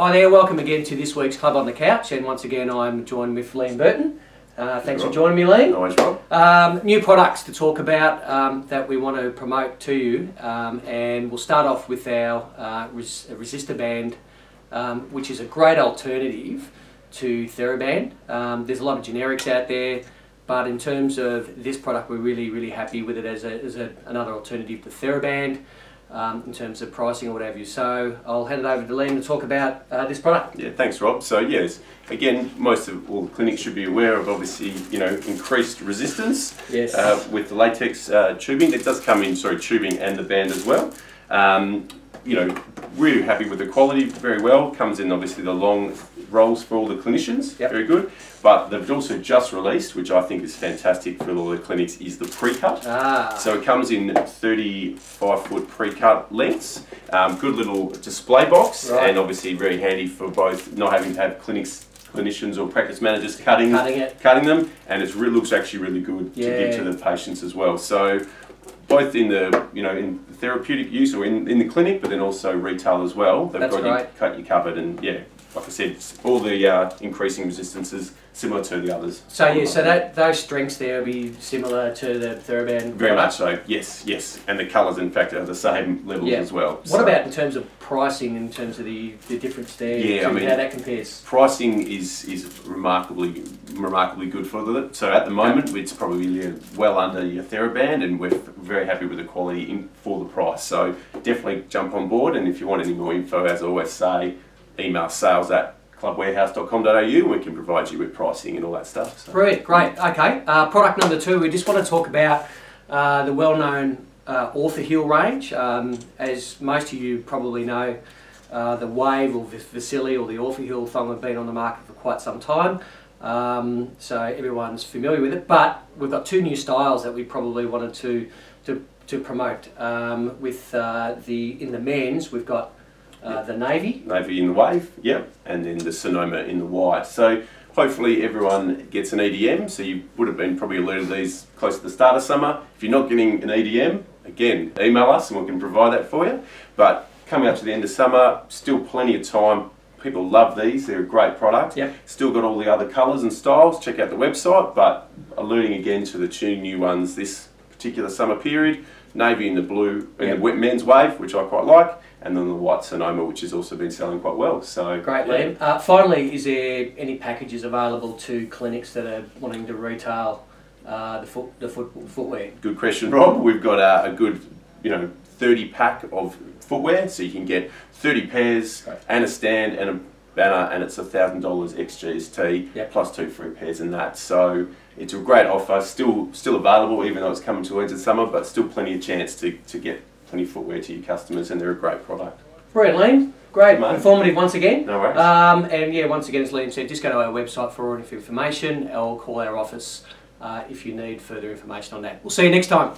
Hi there, welcome again to this week's Club on the Couch, and once again I'm joined with Liam Burton. Uh, thanks for joining me, Liam. Worries, Rob. Um, new products to talk about um, that we want to promote to you, um, and we'll start off with our uh, res- Resista Band, um, which is a great alternative to TheraBand. Um, there's a lot of generics out there, but in terms of this product, we're really, really happy with it as, a, as a, another alternative to TheraBand. Um, in terms of pricing or whatever. So I'll hand it over to Liam to talk about uh, this product. Yeah, thanks, Rob. So yes, again, most of all clinics should be aware of obviously, you know, increased resistance Yes. uh, with the latex uh, tubing. It does come in, sorry, tubing and the band as well. Um, you know, really happy with the quality, very well. Comes in obviously the long rolls for all the clinicians, Yep. very good. But they've also just released, which I think is fantastic for all the clinics, is the pre-cut. Ah. So it comes in 35 foot pre-cut lengths, um, good little display box, Right. and obviously very handy for both not having to have clinics, clinicians or practice managers cutting Cutting it. cutting them, and it really looks actually really good to give to the patients as well. So both in the you know in therapeutic use or in, in the clinic, but then also retail as well. They've That's got you cut you covered, and yeah, like I said, all the uh, increasing resistances similar to the others. So yeah, so that those strengths there will be similar to the TheraBand. Very much so. Yes, yes, and the colours in fact are the same levels Yeah. as well. What So about in terms of pricing, in terms of the, the difference there? Yeah, I mean- how that compares. pricing is is remarkably remarkably good for the so at the moment it's probably well under your TheraBand and we're very happy with the quality in, for the price so definitely jump on board and if you want any more info as I always say email sales at clubwarehouse.com.au we can provide you with pricing and all that stuff so. Great. Okay, uh, product number two. We just want to talk about uh, the well-known uh, Orthaheel range. Um, as most of you probably know, uh, the Wave or Vasili or the Orthaheel thong have been on the market for quite some time. Um, so everyone's familiar with it, but we've got two new styles that we probably wanted to to, to promote. Um, with uh, the in the men's, we've got uh, the navy. Navy in the wave, yeah, and then the Sonoma in the white. So hopefully everyone gets an EDM. So you would have been probably alerted to these close to the start of summer. If you're not getting an EDM, again, email us and we can provide that for you. But coming up to the end of summer, still plenty of time. People love these. They're a great product. Yep. Still got all the other colours and styles. Check out the website. But alluding again to the two new ones this particular summer period. Navy in the blue and Yep. the wet men's wave, which I quite like, and then the white Sonoma, which has also been selling quite well. So Great, yeah. Liam. Uh, finally, is there any packages available to clinics that are wanting to retail uh, the foot the foot, footwear? Good question, Rob. We've got a, a good, you know, 30 pack of footwear, so you can get 30 pairs Right. and a stand and a banner, and it's a thousand dollars ex GST Yep. plus two free pairs in that. So it's a great offer, still still available, even though it's coming towards the summer, but still plenty of chance to, to get plenty of footwear to your customers, and they're a great product. Brilliant, Liam. Great, Mate. informative once again. No worries. Um, and yeah, once again, as Liam said, just go to our website for all information or call our office uh, if you need further information on that. We'll see you next time.